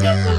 Yeah.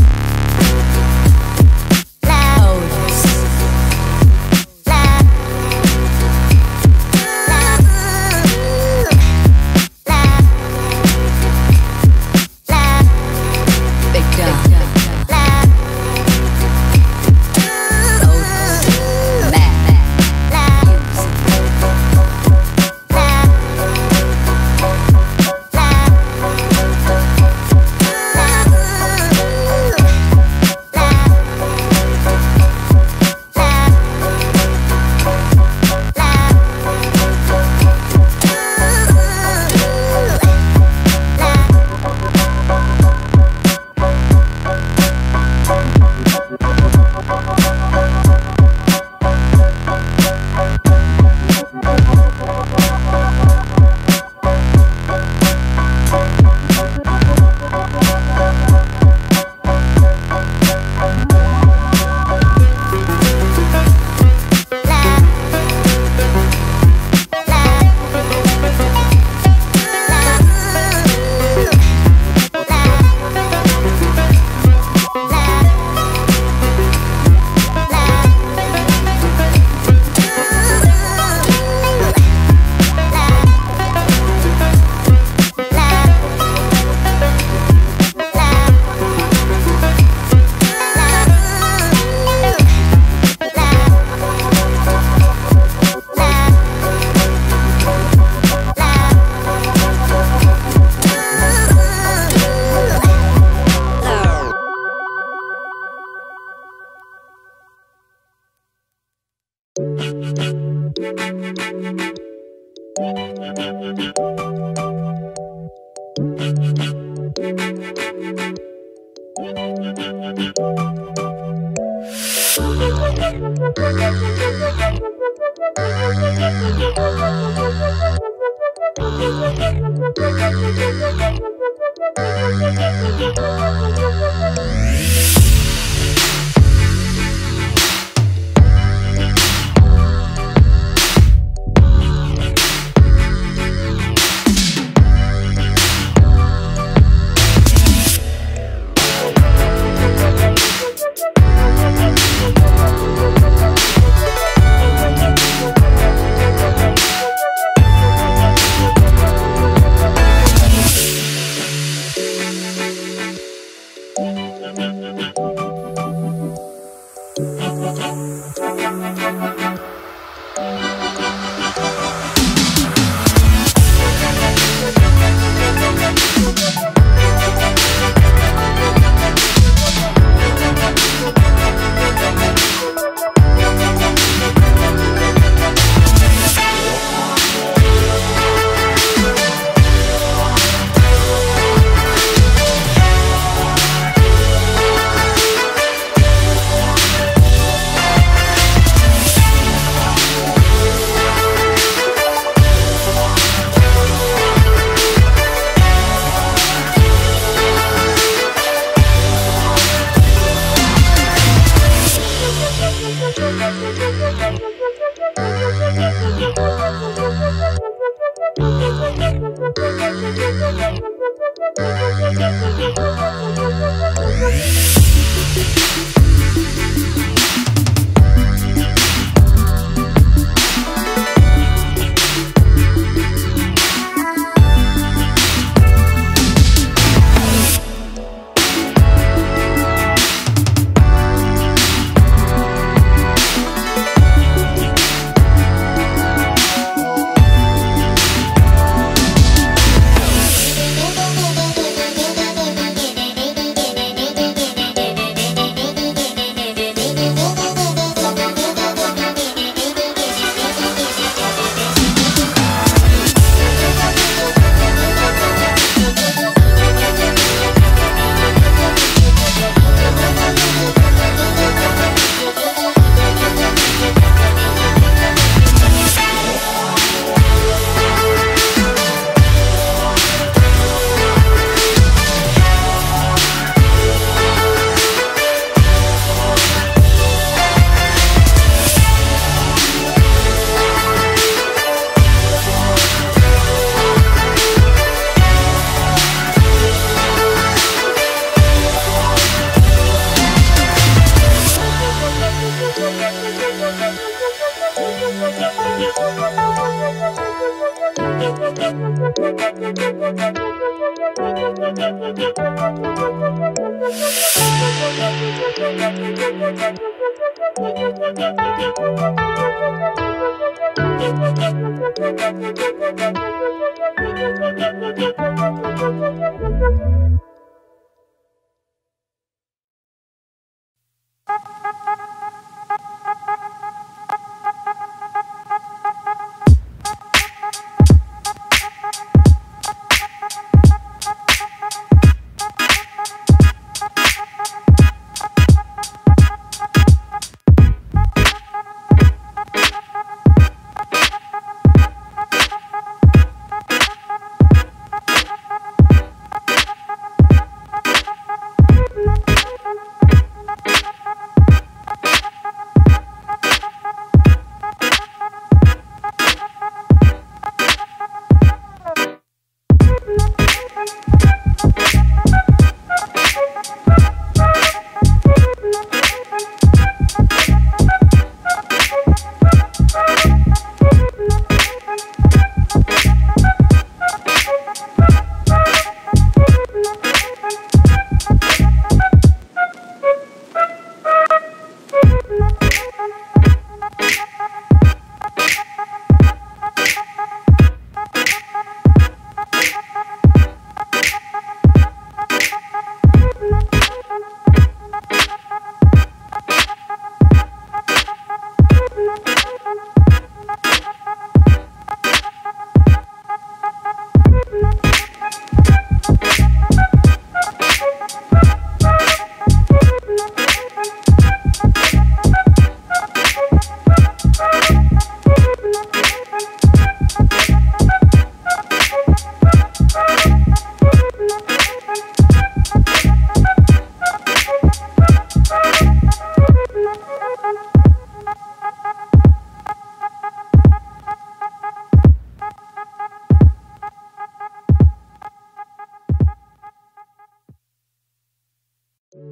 谢谢，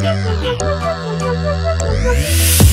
Thank you.